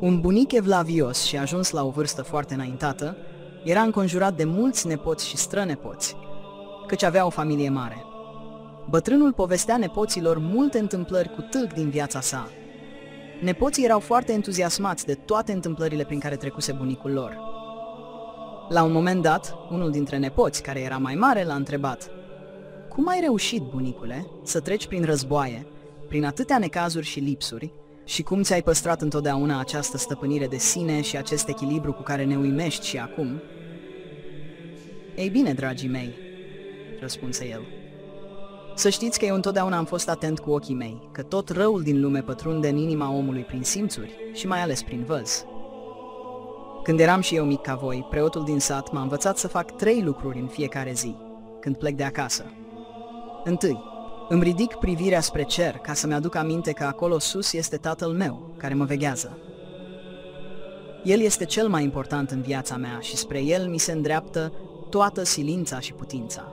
Un bunic evlavios și ajuns la o vârstă foarte înaintată, era înconjurat de mulți nepoți și strănepoți, căci avea o familie mare. Bătrânul povestea nepoților multe întâmplări cu tâlc din viața sa. Nepoții erau foarte entuziasmați de toate întâmplările prin care trecuse bunicul lor. La un moment dat, unul dintre nepoți, care era mai mare, l-a întrebat Cum ai reușit, bunicule, să treci prin războaie, prin atâtea necazuri și lipsuri, și cum ți-ai păstrat întotdeauna această stăpânire de sine și acest echilibru cu care ne uimești și acum? Ei bine, dragii mei, răspunse el. Să știți că eu întotdeauna am fost atent cu ochii mei, că tot răul din lume pătrunde în inima omului prin simțuri și mai ales prin văz. Când eram și eu mic ca voi, preotul din sat m-a învățat să fac trei lucruri în fiecare zi, când plec de acasă. Întâi, îmi ridic privirea spre cer ca să-mi aduc aminte că acolo sus este tatăl meu, care mă veghează. El este cel mai important în viața mea și spre el mi se îndreaptă toată silința și putința.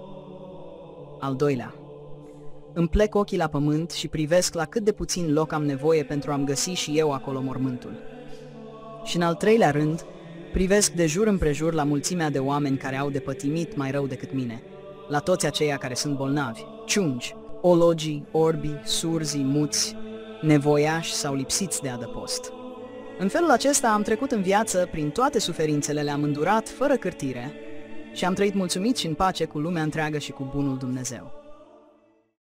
Al doilea, îmi plec ochii la pământ și privesc la cât de puțin loc am nevoie pentru a-mi găsi și eu acolo mormântul. Și în al treilea rând, privesc de jur împrejur la mulțimea de oameni care au de pătimit mai rău decât mine, la toți aceia care sunt bolnavi, ciungi, ologii, orbi, surzi, muți, nevoiași sau lipsiți de adăpost. În felul acesta am trecut în viață prin toate suferințele, le-am îndurat fără cârtire și am trăit mulțumit și în pace cu lumea întreagă și cu bunul Dumnezeu.